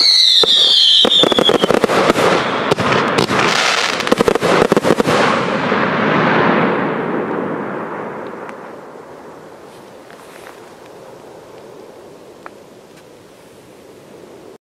you